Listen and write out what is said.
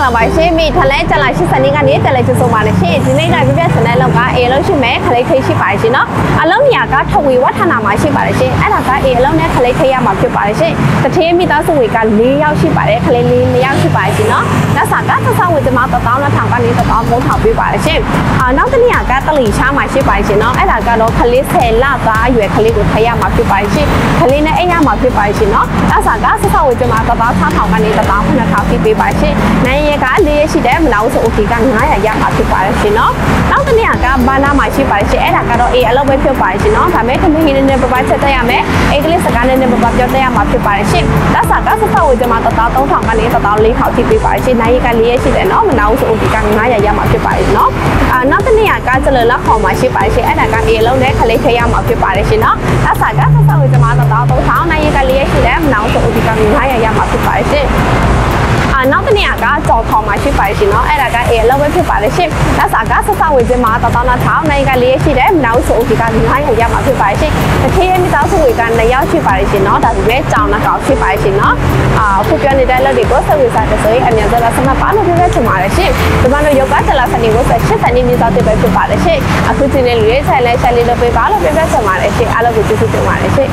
္ဂလာပါရှင်မိထလဲကျလာ80နှစ်ကနေတက်လဲချဆုံးပါလေရှင်ဒီနေ့ကပြပြစတဲ့လောက်ကအေအလုံးရှိမယ်ခလိတ်ထိတ်ရှိပါတယ်ရှင်နော်အလုံးနေရာကထဝေဝဌာနမှာရှိပါတယ်ရှင်အဲ့ဒါကအေအလုံးနဲ့ခလိတ်ထိတ်ရမှာဖြစ်ပါတယ်ရှင်တထေးမိသားစုတွေက၄ယောက်ရှိပါတယ်ခလိတ်၄ယောက်ရှိပါတယ်ရှင်နော်လက်စာကဆ က်ဆောင်ဝင်ကျမ1000နဲ့ထောင်ကနေ1000မိုးထောင်ပေးပါတယ်ရှင်အာနောက်တစ်နေရာကတလီချားမှာရှိပါတယ်ရှင်နော်အဲ့ဒါကတော့ခလေး10လသားအရွယ်ခလေးကိုထိတ်ရမှာဖြစ်ပါတယ်ရှင်ခလေးနဲ့အိမ်ရမှာဖြစ်ပါတယ်ရှင်နော်လက်စာကဆက်ဆောင်ဝင်ကျမ1000ထောင်ကနေ1000ခုနှစ်ထောင်ပေးပါရှင်နိုင်ရက၄ရက်ရှိတယ်မနာဘူးဆို okay က900ရမှာဖြစ်ပါတယ်ရှင်နော်နောက်တစ်နေရာကဘာနာမှာရှိပါတယ်ရှင်အဲ့ဒါကတော့အေးအလုပ်ပဲဖြစ်ပါတယ်ရှင်နော်ဒါမဲ့ခမင်းဟင်းနဲ့ပပချက်တက်ရမယ်အင်္ဂလိပ်စကားနဲ့ပပပြောတက်ရမှာဖြစ်ပါတယ်ရှင်လက်စာက ဆက်ဆောင်ဝင်ကျမ1000ကနေ1000ထောင်ထိပေးပါတယ်ရှင်နိုင်ရက၄ရက်ရှိတယ်နော်မနာဘူးဆို okay က900ရမှာဖြစ်ပါတယ်နော်အာနောက်တစ်နေရာကကျလလခေါ်မှာရှိပါတယ်ရှင်အဲ့ဒါကအေးအလုပ်နဲ့ခလေးထရမှာဖြစ်ပါတယ်ရှင်နော်လက်စာကဆက်ဆောင်ဝင်ကျမ1000နိုင်ရက၄ရက်ရှိတယ်မနာဘူးဆို okay က900ရမှာဖြစ်ပါတယ်ရှင်အာ နေရာကကြော်ခေါင်မှာရှိပါရှင်နော်အဲ့ဒါက AL လောက်ပဲဖြစ်ပါလေရှင်လက်စာကဆက်ဆက်ဝေခြင်းမှာတောင်းတောင်းထောင်းနိုင်ငံလေးရှိတယ်နောက်ဆို OK က9ကိုရမှာဖြစ်ပါရှင်တခေမိသားစုတွေက9ရောက်ရှိပါရှင်နော်ဒါဆိုလည်းကြောင်းတော့ဖြစ်ပါရှင်နော်အာခုပြောနေတဲ့အလုပ်တွေကိုဆက်ဝေစားတဲ့ဆိုရင်အမြန်ဆုံးလက်စမပါလို့ပြောရချင်ပါတယ်ရှင်ဒီမှာတော့ရုပ်ကချက်လာစနေကိုဆက်ချက်စနေမျိုးသားတွေပဲဖြစ်ပါလေရှင်အခုချိန်လေးလူရဲ့ဆိုင်လဲဆက်လေးလုပ်ပေးပါလို့ပြောရချင်ပါတယ်ရှင်အားလုံးကိုကျေးဇူးတင်ပါတယ်ရှင်